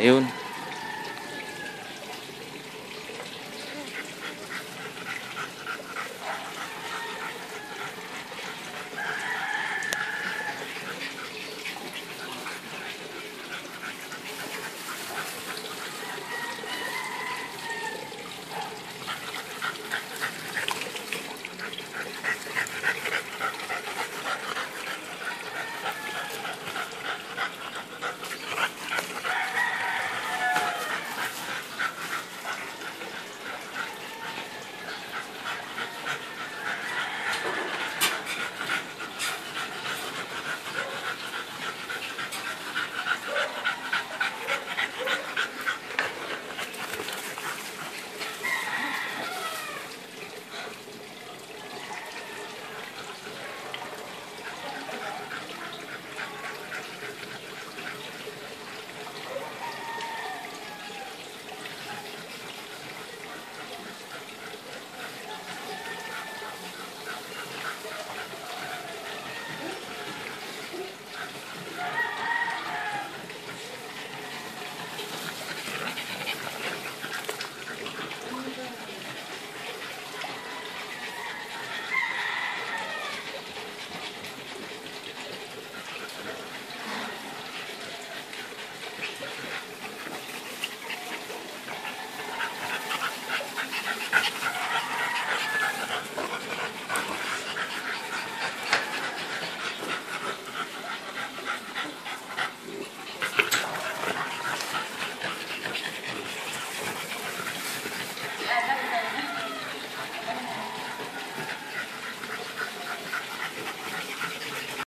Ayun.